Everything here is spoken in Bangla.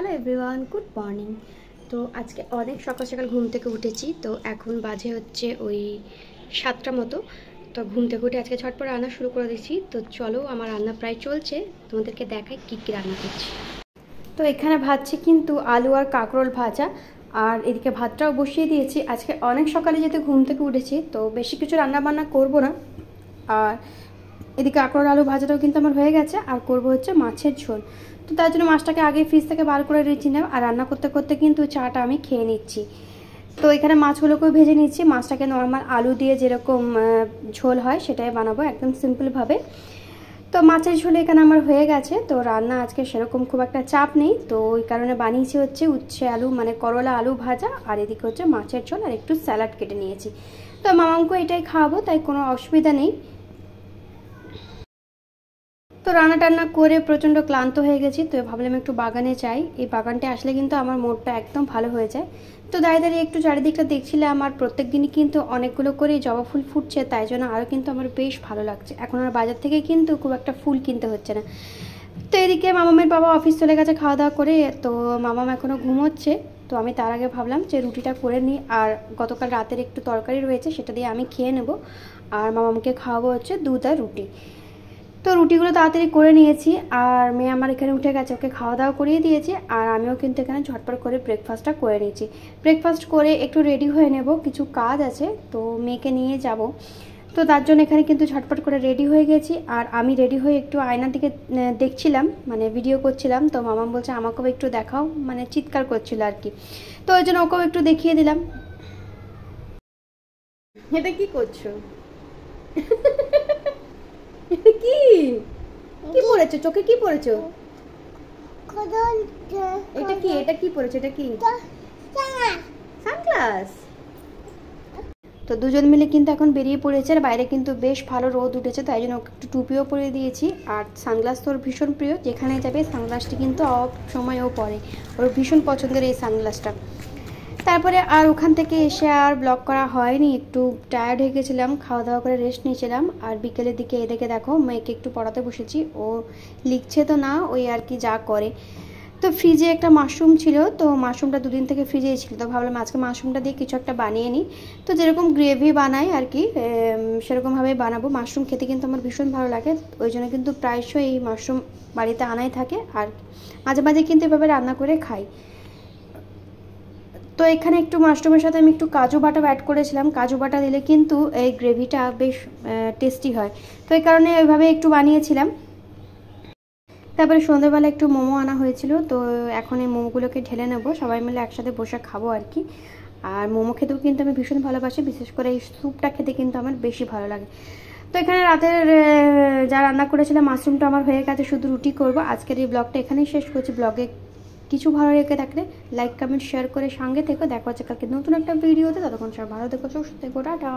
Hello everyone, good morning. তো আজকে অনেক সকাল সকাল ঘুম থেকে উঠেছি, তো এখন বাজে হচ্ছে ওই সাতটা মতো। তো ঘুম থেকে উঠে আজকে ছটপট রান্না শুরু করে দিয়েছি। তো চলো, আমার রান্না প্রায় চলছে। তোমাদেরকে দেখাই কী কী রান্না করছি। তো এখানে ভাজছি কিন্তু আলু আর কাঁকরোল ভাজা। আর এদিকে ভাতটাও বসিয়ে দিয়েছি। আজকে অনেক সকালে যেতে ঘুম থেকে উঠেছি, তো বেশি কিছু রান্না বান্না করব না। আর এদিকে কাঁকরোল আলু ভাজাটাও কিন্তু আমার হয়ে গেছে, আর করব হচ্ছে মাছের ঝোল। তো তার জন্য মাছটাকে আগে ফ্রিজ থেকে বার করে রেখেছি না আর রান্না করতে করতে কিন্তু চাটা আমি খেয়ে নিচ্ছি। তো এখানে মাছগুলোকেও ভেজে নিচ্ছি, মাছটাকে নর্মাল আলু দিয়ে যেরকম ঝোল হয় সেটাই বানাবো একদম সিম্পলভাবে তো মাছের ঝোল এখানে আমার হয়ে গেছে, তো রান্না আজকে সেরকম খুব একটা চাপ নেই, তো ওই কারণে বানিয়েছি হচ্ছে উচ্ছে আলু মানে করলা আলু ভাজা, আর এদিকে হচ্ছে মাছের ঝোল, আর একটু স্যালাড কেটে নিয়েছি। তো মামাকে এটাই খাওয়াবো, তাই কোনো অসুবিধা নেই। তো রান্না টান্না করে প্রচণ্ড ক্লান্ত হয়ে গেছি, তো ভাবলাম একটু বাগানে যাই। এই বাগানটা আসলে কিন্তু আমার মোডটা একদম ভালো হয়ে যায়। তো দাঁড়িয়ে দাঁড়িয়ে একটু চারিদিকটা দেখছিলে আমার প্রত্যেক দিনই কিন্তু অনেকগুলো করে জবা ফুল ফুটছে, তাই জন্য আরও কিন্তু আমার বেশ ভালো লাগছে। এখন আর বাজার থেকে কিন্তু খুব একটা ফুল কিনতে হচ্ছে না। তো এদিকে মামামের বাবা অফিস চলে গেছে খাওয়া দাওয়া করে, তো মামাম এখনও ঘুমোচ্ছে। তো আমি তার আগে ভাবলাম যে রুটিটা করে নিই, আর গতকাল রাতের একটু তরকারি রয়েছে, সেটা দিয়ে আমি খেয়ে নেব। আর মামামকে খাওয়াবো হচ্ছে দুধ আর রুটি। তো রুটিগুলো তাড়াতাড়ি করে নিয়েছি, আর মেয়ে আমার এখানে উঠে গেছে, ওকে খাওয়া দাওয়া করিয়ে দিয়েছি, আর আমিও কিন্তু এখানে ঝটপট করে ব্রেকফাস্টটা করে নিয়েছি। ব্রেকফাস্ট করে একটু রেডি হয়ে নেব, কিছু কাজ আছে, তো মেয়েকে নিয়ে যাব। তো তার জন্য এখানে কিন্তু ঝটপট করে রেডি হয়ে গেছি, আর আমি রেডি হয়ে একটু আয়নার দিকে দেখছিলাম মানে ভিডিও করছিলাম, তো মামা বলছে, আমাকেও একটু দেখাও। মানে চিৎকার করছিল আর কি। তো ওই জন্য ওকেও একটু দেখিয়ে দিলাম। এটা কি করছ? কি? কি পড়েছো? চোখে কি পড়েছো? এটা কি? এটা কি পড়েছো? এটা কি? সানগ্লাস। তো দুজন মিলে কিন্তু এখন বেরিয়ে পড়েছে আর বাইরে কিন্তু বেশ ভালো রোদ উঠেছে তাই জন্য একটু টুপিও পরে দিয়েছি। আর সানগ্লাস তোর ভীষণ প্রিয় যেখানে যাবে সানগ্লাসটি কিন্তু অফ সময়ও পরে। ওর ভীষণ পছন্দের এই সানগ্লাসটা। তারপরে আর ওখান থেকে এসে আর ব্লগ করা হয়নি। একটু টায়ার্ড হয়ে গেছিলাম, খাওয়া দাওয়া করে রেস্ট নিয়েছিলাম। আর বিকেলের দিকে এদিকে দেখো, মেয়েকে একটু পড়াতে বসেছি। ও লিখছে তো না, ওই আর কি যা করে। তো ফ্রিজে একটা মাশরুম ছিল, তো মাশরুমটা দুদিন থেকে ফ্রিজেই ছিল। তো ভাবলাম আজকে মাশরুমটা দিয়ে কিছু একটা বানিয়ে নিই। তো যেরকম গ্রেভি বানাই আর কি সেরকমভাবে বানাবো। মাশরুম খেতে কিন্তু আমার ভীষণ ভালো লাগে। ওই জন্য কিন্তু প্রায়শই এই মাশরুম বাড়িতে আনাই থাকে। আর মাঝে মাঝে কিন্তু এভাবে রান্না করে খাই। তো এখানে একটু মাশরুমের সাথে আমি একটু কাজু বাটা অ্যাড করেছিলাম। কাজু বাটা দিলে কিন্তু এই গ্রেভিটা বেশ টেস্টি হয়। তো এই কারণে ওইভাবে একটু বানিয়েছিলাম। তারপরে সন্ধ্যেবেলা একটু মোমো আনা হয়েছিল, তো এখন এই মোমোগুলোকে ঢেলে নেব। সবাই মিলে একসাথে বসে খাব আর কি। আর মোমো খেতেও কিন্তু আমি ভীষণ ভালোবাসি, বিশেষ করে এই স্যুপটা খেতে কিন্তু আমার বেশি ভালো লাগে। তো এখানে রাতের যা রান্না করেছিলাম, মাশরুমটা আমার হয়ে গেছে, শুধু রুটি করব। আজকের এই ব্লগটা এখানেই শেষ করছি। ব্লগে কিছু ভালো লেগে থাকলে লাইক কমেন্ট শেয়ার করে সঙ্গে থেকে। দেখা হচ্ছে কালকে নতুন একটা ভিডিওতে ততক্ষণ সব ভালো থেকো, সুস্থ থেকো, টাটা।